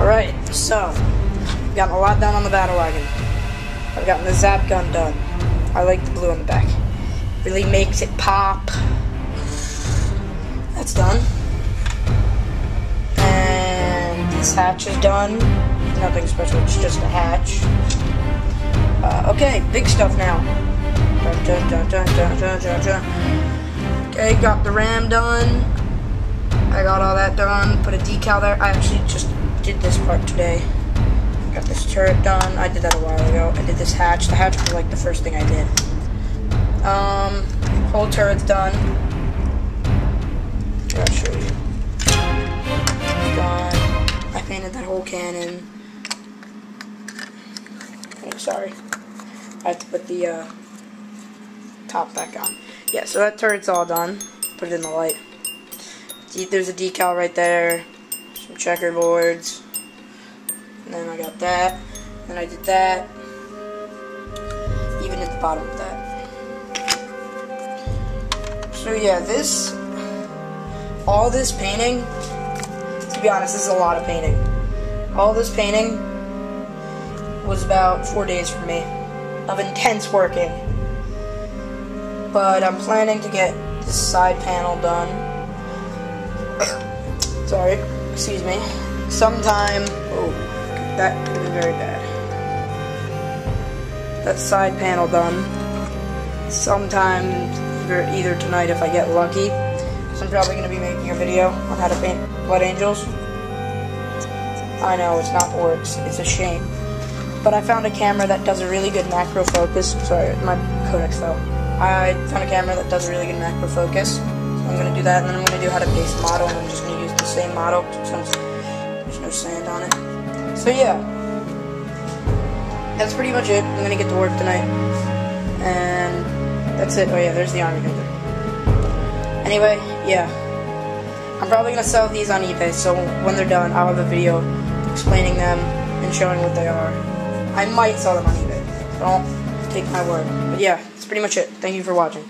Alright, so, gotten a lot done on the battle wagon. I've gotten the zap gun done. I like the blue on the back. Really makes it pop. That's done. And this hatch is done. Nothing special, it's just a hatch. Uh, okay, big stuff now. Dun, dun, dun, Okay, got the ram done. I got all that done. Put a decal there. I actually just did this part today. Got this turret done. I did that a while ago. I did this hatch. The hatch was like the first thing I did. Um, whole turret's done. I'll show you. Done. I painted that whole cannon. Oh, sorry. I had to put the uh, top back on. Yeah, so that turret's all done. Put it in the light. There's a decal right there. Some checkerboards. And then I got that. Then I did that. Even at the bottom of that. So yeah, this, all this painting, to be honest, this is a lot of painting. All this painting was about four days for me of intense working. But I'm planning to get this side panel done. Sorry, excuse me. Sometime, oh, that been very bad. That side panel done. Sometime, either, tonight if I get lucky. So I'm probably going to be making a video on how to paint Blood Angels. I know, it's not Orks. It's a shame. But I found a camera that does a really good macro focus. Sorry, my codex fell. I found a camera that does a really good macro focus. So I'm going to do that, and then I'm going to do how to base model, and I'm just going to the same model since there's no sand on it. So yeah, that's pretty much it. I'm to get to work tonight. And that's it. Oh yeah, there's the army builder. Anyway, yeah. I'm probably to sell these on eBay, so when they're done, I'll have a video explaining them and showing what they are. I might sell them on eBay. Don't take my word. But yeah, that's pretty much it. Thank you for watching.